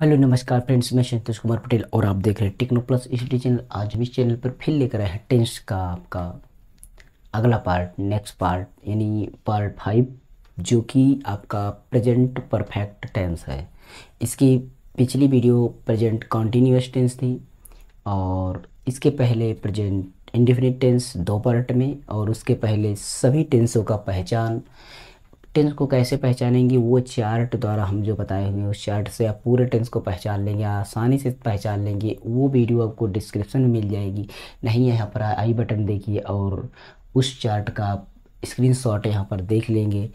Hello, नमस्कार friends, मैं संतोष कुमार पटेल और आप देख रहे हैं टेक्नो प्लस। टी चैनल, आज भी इस चैनल पर फिर लेकर आए हैं टेंस का आपका अगला पार्ट, नेक्स्ट पार्ट, यानी पार्ट फाइव, जो कि आपका प्रेजेंट परफेक्ट टेंस है। इसकी पिछली वीडियो प्रेजेंट कॉन्टीन्यूस टेंस थी और इसके पहले प्रेजेंट इंडिफिनिट टेंस दो पार्ट में और उसके पहले सभी टेंसों का पहचान टेंस को कैसे पहचानेंगे, वो चार्ट द्वारा हम जो बताए हुए हैं, उस चार्ट से आप पूरे टेंस को पहचान लेंगे, आसानी से पहचान लेंगे, वो वीडियो आपको डिस्क्रिप्शन में मिल जाएगी। नहीं, यहाँ पर आई बटन देखिए और उस चार्ट का आप स्क्रीन शॉट यहाँ पर देख लेंगे।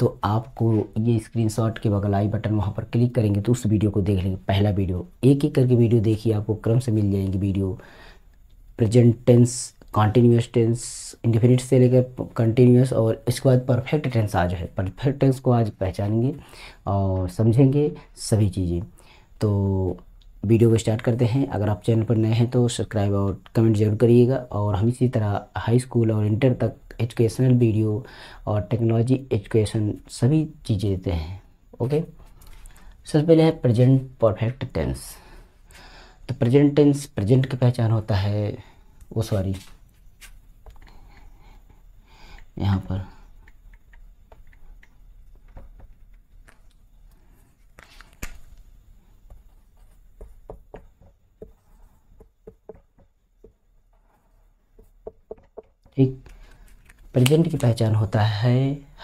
तो आपको ये स्क्रीनशॉट के बगल आई बटन वहाँ पर क्लिक करेंगे तो उस वीडियो को देख लेंगे, पहला वीडियो एक एक करके वीडियो देखिए, आपको क्रम से मिल जाएँगी video present tense continuous tense indefinite से लेकर कंटिन्यूस और इसके बाद परफेक्ट टेंस आज है। परफेक्ट टेंस को आज पहचानेंगे और समझेंगे सभी चीज़ें। तो वीडियो को स्टार्ट करते हैं। अगर आप चैनल पर नए हैं तो सब्सक्राइब और कमेंट ज़रूर करिएगा और हम इसी तरह हाई स्कूल और इंटर तक एजुकेशनल वीडियो और टेक्नोलॉजी एजुकेशन सभी चीज़ें देते हैं। ओके सबसे पहले है प्रेजेंट परफेक्ट टेंस तो प्रेजेंट टेंस प्रेजेंट की पहचान होता है, वो सॉरी यहाँ पर। ठीक प्रेजेंट की पहचान होता है,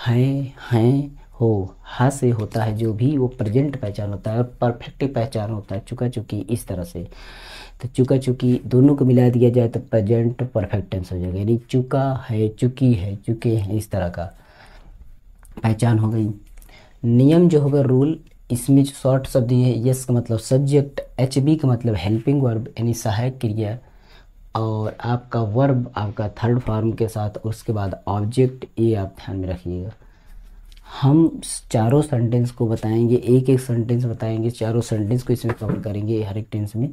हैं हैं, हो, हा से होता है जो भी वो प्रेजेंट पहचान होता है और परफेक्ट पहचान होता है चुका चुकी इस तरह से। तो चुका चुकी दोनों को मिला दिया जाए तो प्रेजेंट परफेक्ट टेंस हो जाएगा। यानी चुका है, चुकी है, चुके हैं, इस तरह का पहचान हो गई। नियम जो होगा रूल इसमें जो शॉर्ट शब्द ये यस का मतलब सब्जेक्ट एच बी का मतलब हेल्पिंग वर्ब यानी सहायक क्रिया। और आपका वर्ब आपका थर्ड फॉर्म के साथ, उसके बाद ऑब्जेक्ट ये आप ध्यान में रखिएगा। हम चारों सेंटेंस को बताएँगे, एक एक सेंटेंस बताएँगे, चारों सेंटेंस को इसमें कवर करेंगे, हर एक टेंस में।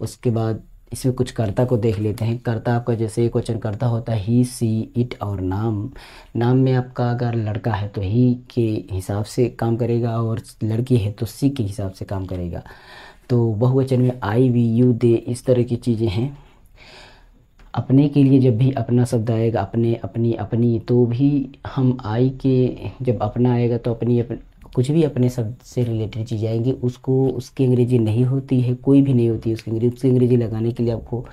उसके बाद इसमें कुछ कर्ता को देख लेते हैं। कर्ता आपका जैसे एक वचन कर्ता होता है ही सी इट और नाम। नाम में आपका अगर लड़का है तो ही के हिसाब से काम करेगा और लड़की है तो सी के हिसाब से काम करेगा। तो बहुवचन में आई वी यू दे इस तरह की चीज़ें हैं। अपने के लिए जब भी अपना शब्द आएगा, अपने, अपनी अपनी तो भी हम आई के जब अपना आएगा तो अपनी, अपन कुछ भी अपने शब्द से रिलेटेड चीज़ आएँगी, उसको, उसकी अंग्रेज़ी नहीं होती है, कोई भी नहीं होती है उसकी अंग्रेज़ी उसकी अंग्रेज़ी लगाने के लिए आपको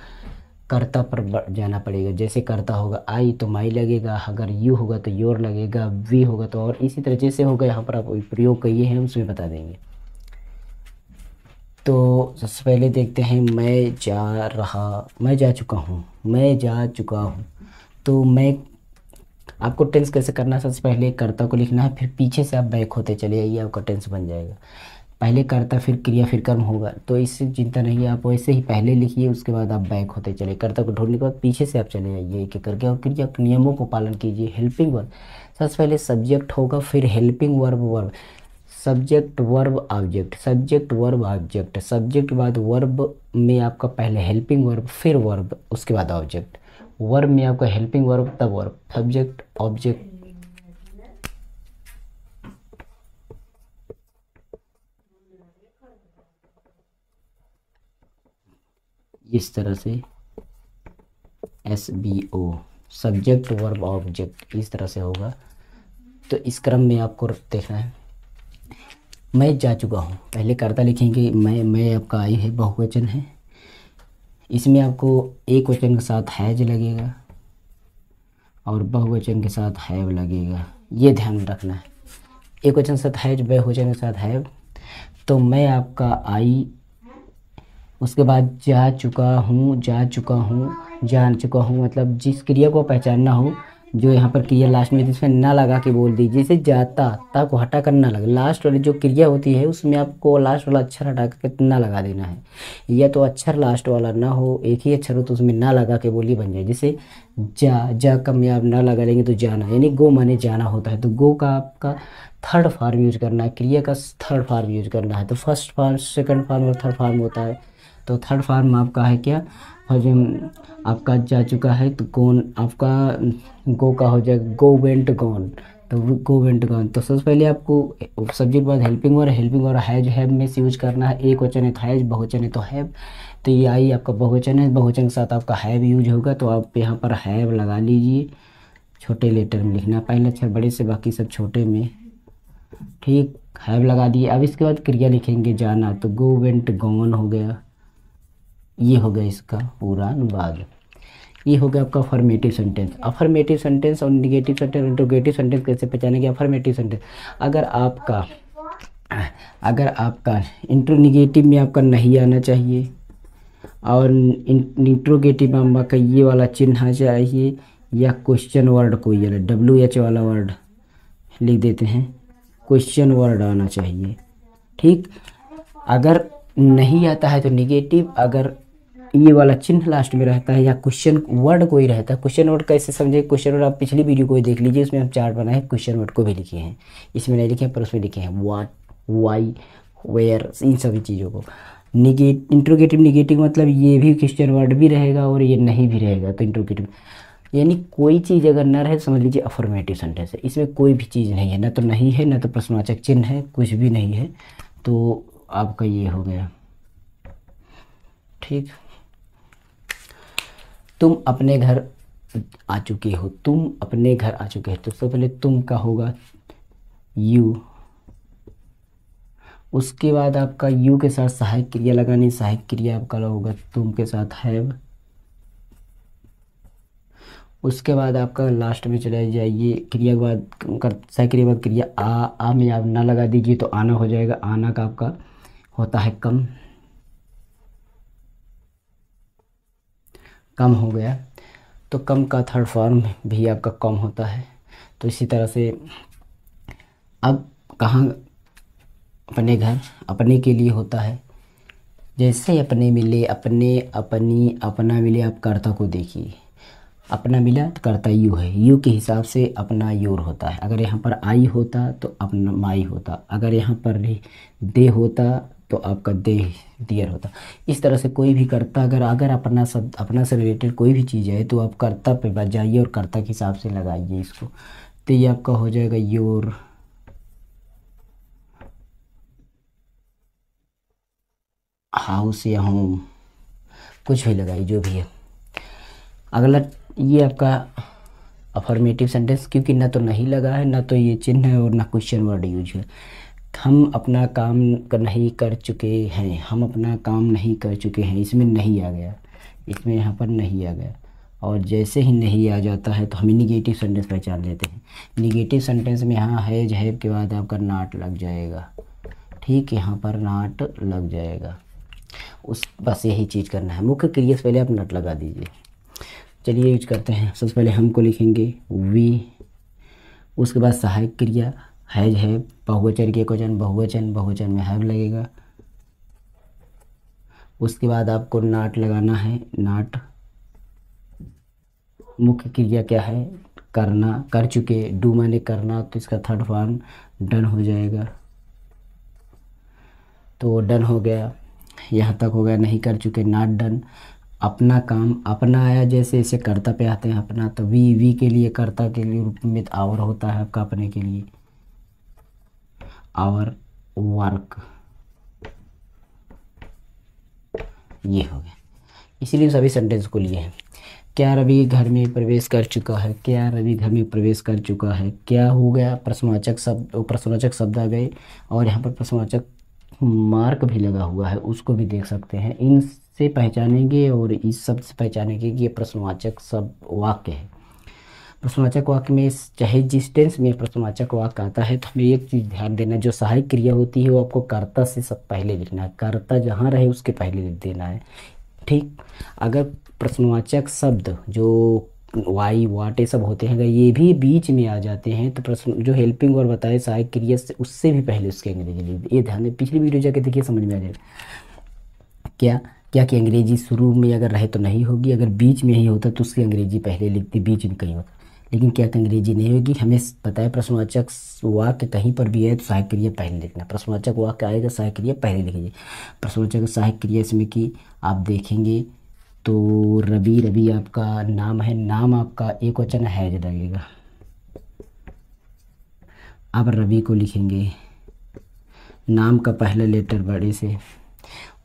कर्ता पर जाना पड़ेगा। जैसे कर्ता होगा, आई तो माई लगेगा, अगर यू होगा तो योर लगेगा, वी होगा तो और। इसी तरह जैसे होगा, यहाँ पर आप प्रयोग कहिए हैं, उसमें बता देंगे। तो सबसे पहले देखते हैं, मैं जा रहा, मैं जा चुका हूँ, मैं जा चुका हूँ। तो मैं आपको टेंस कैसे करना है? सबसे पहले कर्ता को लिखना है, फिर पीछे से आप बैक होते चले आइए आपका टेंस बन जाएगा। पहले कर्ता, फिर क्रिया, फिर कर्म होगा। तो इससे चिंता नहीं है, आप वैसे ही पहले लिखिए, उसके बाद आप बैक होते चले। कर्ता को ढूँढने के बाद पीछे से आप चले एक एक करके, और क्रिया, नियमों को पालन कीजिए। हेल्पिंग वर्ब सबसे पहले सब्जेक्ट होगा, फिर helping verb verb subject verb object subject verb object subject के बाद वर्ब में आपका पहले हेल्पिंग वर्ब फिर वर्ब उसके बाद ऑब्जेक्ट वर्ब में आपका हेल्पिंग वर्ब तब वर्ब सब्जेक्ट ऑब्जेक्ट इस तरह से S B O subject verb object इस तरह से होगा। तो इस क्रम में आपको देखना है। मैं जा चुका हूँ। पहले कर्ता लिखेंगे, मैं मैं आपका आई है, बहुवचन है। इसमें आपको एक वचन के साथ हैज़ लगेगा और बहुवचन के साथ हैव लगेगा। ये ध्यान रखना है। एक वचन के साथ हैज़, बहुवचन के साथ हैव। तो मैं आपका आई, उसके बाद जा चुका हूँ, जा चुका हूँ, जान चुका हूँ। मतलब जिस क्रिया को पहचानना हो जो यहाँ पर क्रिया लास्ट में इसमें ना लगा के बोल दीजिए जैसे जाता ता को हटा कर ना लगा। लास्ट वाली जो क्रिया होती है, उसमें आपको लास्ट वाला अक्षर हटा कर ना लगा देना है। या तो अक्षर लास्ट वाला ना हो, एक ही अक्षर हो तो उसमें ना लगा के बोली बन जाए। जैसे जा जा का में आप ना लगा लेंगे तो जाना, यानी गो माने जाना होता है। तो गो का आपका थर्ड फार्म यूज़ करना है, क्रिया का थर्ड फार्म यूज़ करना है। तो फ़र्स्ट फार्म सेकंड फार्म और थर्ड फार्म होता है। तो थर्ड फार्म आपका है क्या? आपका जा चुका है तो कौन आपका गो का हो जाएगा गो वेंट गॉन तो गो वेंट गॉन तो सबसे पहले आपको सब्जेक्ट बाद हेल्पिंग और हेल्पिंग और हैज़ हैव में से यूज़ करना है. एक वचन है हैज़ बहुवचन है तो हैव तो ये आई आपका बहुवचन है. बहुवचन के साथ आपका हैव यूज़ होगा. तो आप यहाँ पर हैव लगा लीजिए. छोटे लेटर में लिखना. पहले अक्षर बड़े से बाकी सब छोटे में. ठीक हैव लगा दिए. अब इसके बाद क्रिया लिखेंगे जाना. तो गो वेंट गॉन हो गया. ये हो गया इसका पूरा अनुवाद। ये हो गया आपका अफर्मेटिव सेंटेंस अफर्मेटिव सेंटेंस और निगेटिव सेंटेंस इंट्रोगेटिव सेंटेंस कैसे पहचानेंगे? अफर्मेटिव सेंटेंस अगर आपका अगर आपका इंट्रोनिगेटिव में आपका नहीं आना चाहिए और इंट्रोगेटिव में आपका ये वाला चिन्ह चाहिए या क्वेश्चन वर्ड कोई वाला डब्ल्यू एच वाला वर्ड लिख देते हैं क्वेश्चन वर्ड आना चाहिए। ठीक? अगर नहीं आता है तो निगेटिव अगर ये वाला चिन्ह लास्ट में रहता है या क्वेश्चन वर्ड कोई रहता है? क्वेश्चन वर्ड कैसे समझे? क्वेश्चन वर्ड आप पिछली वीडियो को देख लीजिए, उसमें हम चार्ट बनाए क्वेश्चन वर्ड को भी लिखे हैं। इसमें नहीं लिखे हैं पर उसमें लिखे हैं वाट वाई वेयर इन सभी चीज़ों को। निगेट इंट्रोगेटिव निगेटिव मतलब ये भी क्वेश्चन वर्ड भी रहेगा और ये नहीं भी रहेगा तो इंट्रोगेटिव यानी कोई चीज़ अगर न रहे, समझ लीजिए अफर्मेटिव सेंटेंस है। इसमें कोई भी चीज़ नहीं है, ना तो नहीं है, ना तो प्रश्नवाचक चिन्ह है, कुछ भी नहीं है। तो आपका ये हो गया। ठीक? तुम अपने घर आ चुके हो, तुम अपने घर आ चुके हो। तो सबसे पहले तुम का होगा यू। उसके बाद आपका यू के साथ सहायक क्रिया लगानी, सहायक क्रिया आपका होगा तुम के साथ हैव। उसके बाद आपका लास्ट में चला जाइए, क्रिया के बाद कर, सहायक क्रिया बाद क्रिया आ आ में आप ना लगा दीजिए तो आना हो जाएगा, आना का आपका होता है कम। कम हो गया। तो कम का थर्ड फॉर्म भी आपका कम होता है। तो इसी तरह से अब कहाँ अपने घर, अपने के लिए होता है। जैसे अपने मिले, अपने, अपनी, अपना मिले, आप कर्ता को देखिए। अपना मिला तो कर्ता यू है। यू के हिसाब से अपना योर होता है। अगर यहाँ पर आई होता तो अपना माई होता। अगर यहाँ पर दे होता तो आपका देह दियर होता। इस तरह से कोई भी कर्ता, अगर अगर अपना सब, अपना से रिलेटेड कोई भी चीज़ है तो आप कर्ता पे बच जाइए और कर्ता के हिसाब से लगाइए इसको। तो ये आपका हो जाएगा योर। हाउस या होम, कुछ भी लगाइए, जो भी है। अगला, ये आपका अफर्मेटिव सेंटेंस क्योंकि ना तो नहीं लगा है, ना तो ये चिन्ह है और ना क्वेश्चन वर्ड यूज़ है। हम अपना काम नहीं कर चुके हैं, हम अपना काम नहीं कर चुके हैं, इसमें नहीं आ गया। इसमें यहाँ पर नहीं आ गया। और जैसे ही नहीं आ जाता है तो हम निगेटिव सेंटेंस पहचान लेते हैं। निगेटिव सेंटेंस में यहाँ है जहेब के बाद आपका नाट लग जाएगा। ठीक, यहाँ पर नाट लग जाएगा। उस, बस यही चीज़ करना है। मुख्य क्रिया से पहले आप नट लगा दीजिए। चलिए यूज़ करते हैं। सबसे पहले हमको लिखेंगे वी उसके बाद सहायक क्रिया। हैज़ है, बहुवचन के क्वेश्चन, बहुवचन बहुवचन में हैव लगेगा। उसके बाद आपको नाट लगाना है। नाट मुख्य क्रिया क्या है? करना, कर चुके, डू मैंने करना तो इसका थर्ड फॉर्म डन हो जाएगा। तो डन हो गया। यहाँ तक हो गया, नहीं कर चुके नाट डन अपना काम, अपना आया जैसे इसे कर्ता पे आते हैं अपना तो वी वी के लिए कर्ता के लिए रूप में आवर होता है आपका अपने के लिए। आवर वर्क ये हो गया। इसीलिए सभी सेंटेंस को लिए हैं। क्या रवि घर में प्रवेश कर चुका है? क्या रवि घर में प्रवेश कर चुका है? क्या हो गया? प्रश्नवाचक शब्द प्रश्नवाचक शब्द आ गए और यहाँ पर प्रश्नवाचक मार्क भी लगा हुआ है। उसको भी देख सकते हैं। इनसे पहचानेंगे और इस शब्द से पहचानेंगे कि ये प्रश्नवाचक शब्द वाक्य है। प्रश्नवाचक वाक्य में चाहे जिस टेंस में प्रश्नवाचक वाक्य आता है तो हमें एक चीज़ ध्यान देना, जो सहायक क्रिया होती है, वो आपको कर्ता से सब पहले लिखना है। कर्ता जहाँ रहे, उसके पहले लिख देना है। ठीक? अगर प्रश्नवाचक शब्द, जो वाई, वाट, ये सब होते हैं, अगर ये भी बीच में आ जाते हैं तो प्रश्न जो हेल्पिंग और बताए सहायक क्रिया से, उससे भी पहले उसके अंग्रेज़ी लिख ये ध्यान पिछली वीडियो जाके देखिए, समझ में आ जाएगा। क्या? क्या कि अंग्रेज़ी शुरू में अगर रहे तो नहीं होगी। अगर बीच में ही होता तो उसकी अंग्रेज़ी पहले लिखती, बीच में कहीं होता। लेकिन क्या अंग्रेज़ी नहीं होगी? हमें पता है प्रश्नवाचक वाक्य कहीं पर भी है तो सहायक क्रिया पहले लिखना। प्रश्नवाचक वाक्य आएगा सहायक क्रिया पहले लिखिए। प्रश्नवाचक सहायक क्रिया इसमें कि आप देखेंगे तो रवि रवि आपका नाम है, नाम आपका एक वचन हैज़ लगेगा आप रवि को लिखेंगे, नाम का पहला लेटर बड़े से।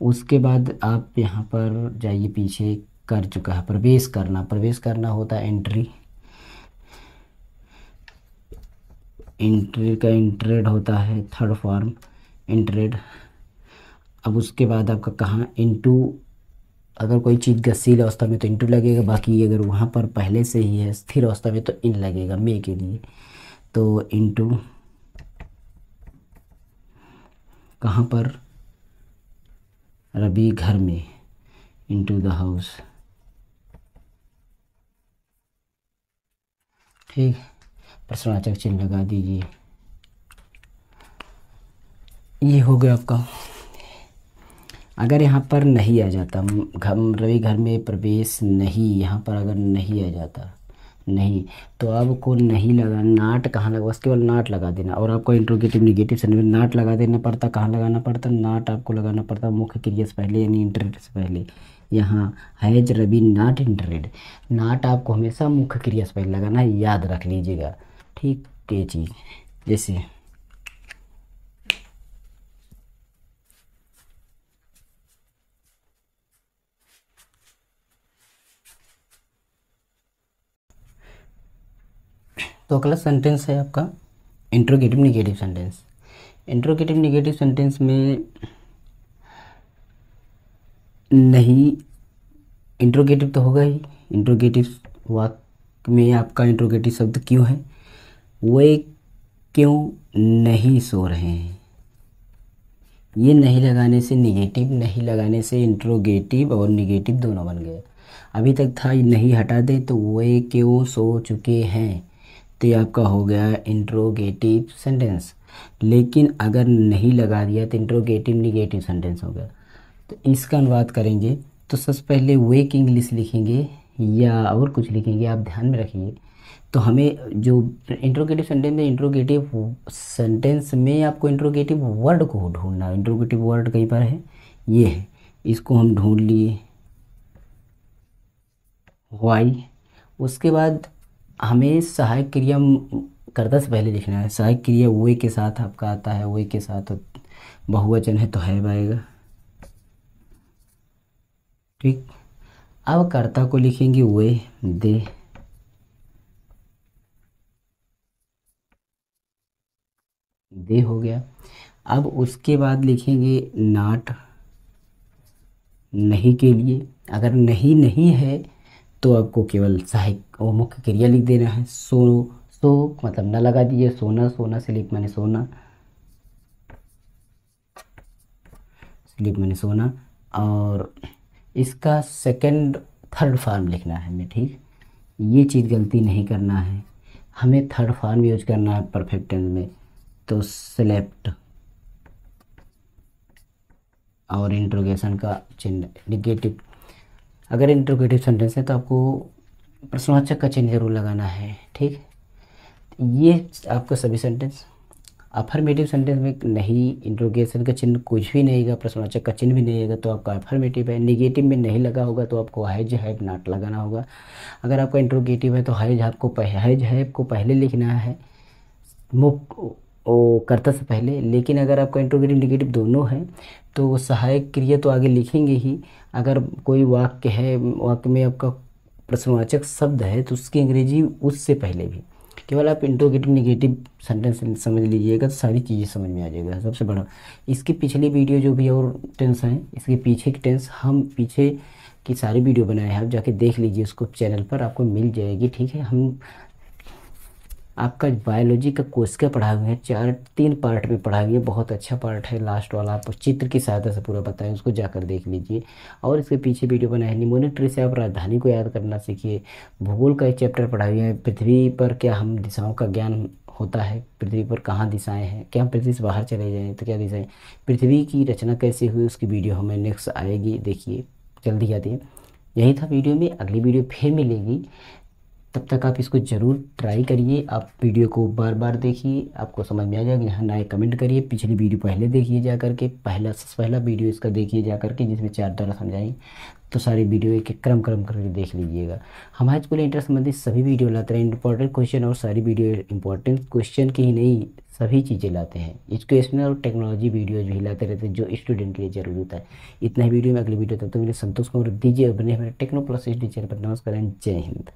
उसके बाद आप यहाँ पर जाइए, पीछे कर चुका है, प्रवेश करना। प्रवेश करना होता है, एंट्री। इंट्रेड का इंट्रेड होता है थर्ड फॉर्म इंट्रेड। अब उसके बाद आपका कहाँ? इंटू अगर कोई चीज़ गसील अवस्था में तो इंटू लगेगा, बाकी अगर वहाँ पर पहले से ही है, स्थिर अवस्था में तो इन लगेगा मे के लिए। तो इंटू कहाँ पर? रबी घर में इंटू द हाउस ठीक। प्रश्नवाचक चिन्ह लगा दीजिए। ये हो गया आपका। अगर यहाँ पर नहीं आ जाता रवि घर में प्रवेश नहीं, यहाँ पर अगर नहीं आ जाता, नहीं तो आपको नहीं लगा, नाट कहाँ लगा, बस केवल नाट लगा देना। और आपको इंट्रोगेटिव निगेटिव में नाट लगा देना पड़ता, कहाँ लगाना पड़ता, नाट आपको लगाना पड़ता, मुख्य क्रिया से पहले, यानी इंटरेड से पहले। यहाँ हैज़ रवि नाट इंटरेड नाट आपको हमेशा मुख्य क्रिया से पहले लगाना, याद रख लीजिएगा। ठीक ये चीज़, जैसे। तो अगला सेंटेंस है आपका interrogative negative sentence interrogative negative sentence में नहीं इंट्रोगेटिव तो होगा ही। इंट्रोगेटिव वाक्य में आपका इंट्रोगेटिव शब्द क्यों है? वे क्यों नहीं सो रहे हैं? ये नहीं लगाने से निगेटिव नहीं लगाने से इंट्रोगेटिव और निगेटिव दोनों बन गए। अभी तक था नहीं हटा दे तो वे क्यों सो चुके हैं? तो ये आपका हो गया इंट्रोगेटिव सेंटेंस लेकिन अगर नहीं लगा दिया तो इंट्रोगेटिव निगेटिव सेंटेंस हो गया। तो इसका अनुवाद करेंगे। तो सबसे पहले वे की इंग्लिश लिखेंगे या और कुछ लिखेंगे, आप ध्यान में रखिए। तो हमें जो इंट्रोगेटिव सेंटेंस है इंट्रोगेटिव सेंटेंस में आपको इंट्रोगेटिव वर्ड को ढूंढना है। इंट्रोगेटिव वर्ड कहीं पर है, ये है। इसको हम ढूंढ लिए। वाई उसके बाद हमें सहायक क्रिया कर्ता से पहले लिखना है। सहायक क्रिया वे के साथ आपका आता है, वे के साथ बहुवचन है तो है आएगा। ठीक? अब कर्ता को लिखेंगे वे, दे। दे हो गया। अब उसके बाद लिखेंगे नाट नहीं के लिए। अगर नहीं नहीं है तो आपको केवल सहायक और मुख्य क्रिया लिख देना है। सो सो मतलब न लगा दीजिए सोना सोना से लिख मैंने सोना। लिख मैंने सोना। और इसका सेकंड थर्ड फॉर्म लिखना है हमें, ठीक? ये चीज़ गलती नहीं करना है। हमें थर्ड फॉर्म यूज़ करना है परफेक्ट टेंस में। तो सेलेक्ट और इंट्रोगेशन का चिन्ह निगेटिव अगर इंट्रोगेटिव सेंटेंस है तो आपको प्रश्नवाचक का चिन्ह ज़रूर लगाना है, ठीक? ये आपका सभी सेंटेंस अफर्मेटिव सेंटेंस में नहीं इंट्रोगेशन का चिन्ह कुछ भी नहीं है प्रश्नवाचक का चिन्ह भी नहीं है तो आपका अफर्मेटिव है। निगेटिव में नहीं लगा होगा तो आपको हैज़ हैव नाट लगाना होगा। अगर आपका इंट्रोगेटिव है तो हैज़ आपको हैज़ हैव को पहले लिखना है। मुख ओ कर्ता से पहले, लेकिन अगर आपका इंट्रोगेटिव निगेटिव दोनों है तो सहायक क्रिया तो आगे लिखेंगे ही। अगर कोई वाक्य है, वाक्य में आपका प्रश्नवाचक शब्द है तो उसकी अंग्रेज़ी उससे पहले भी। केवल आप इंट्रोगेटिव निगेटिव सेंटेंस समझ लीजिएगा तो सारी चीज़ें समझ में आ जाएगा, सबसे बड़ा। इसकी पिछली वीडियो जो भी और टेंस हैं, इसके पीछे की टेंस हम पीछे की सारी वीडियो बनाए हैं, आप जाके देख लीजिए, उसको चैनल पर आपको मिल जाएगी, ठीक है? हम आपका बायोलॉजी का कोर्स का पढ़ा हुआ है? चार, तीन पार्ट में पढ़ा हुआ है। बहुत अच्छा पार्ट है। लास्ट वाला आप चित्र की सहायता से पूरा बताएँ, उसको जाकर देख लीजिए। और इसके पीछे वीडियो बना है। निमोनिक से आप राजधानी को याद करना सीखिए। भूगोल का एक चैप्टर पढ़ा हुआ है। पृथ्वी पर क्या हम दिशाओं का ज्ञान होता है? पृथ्वी पर कहाँ दिशाएँ हैं? क्या हम पृथ्वी से बाहर चले जाएँ तो क्या दिशाएँ? पृथ्वी की रचना कैसे हुई? उसकी वीडियो हमें नेक्स्ट आएगी। देखिए, जल्दी आती है यही था वीडियो में। अगली वीडियो फिर मिलेगी। तब तक आप इसको ज़रूर ट्राई करिए। आप वीडियो को बार बार देखिए। आपको समझ में आ जाएगा यहाँ नए कमेंट करिए। पिछली वीडियो पहले देखिए जा करके। पहला पहला वीडियो इसका देखिए जा करके, जिसमें चार तरह समझाई। तो सारी वीडियो एक क्रम क्रम करके देख लीजिएगा। हमारे स्कूल इंटर संबंधित सभी वीडियो लाते हैं। इंपॉर्टेंट क्वेश्चन और सारी वीडियो इंपॉर्टेंट क्वेश्चन की ही नहीं, सभी चीज़ें लाते हैं। एजुकेशनल और टेक्नोलॉजी वीडियोज़ भी लाते रहते हैं, जो स्टूडेंट के लिए ज़रूरी होता है। इतना ही वीडियो में अगली वीडियो तक तो मेरे संतोष कुमार दीजिए और बने हमारे techno plus H D channel पर। नमस्कार जय हिंद।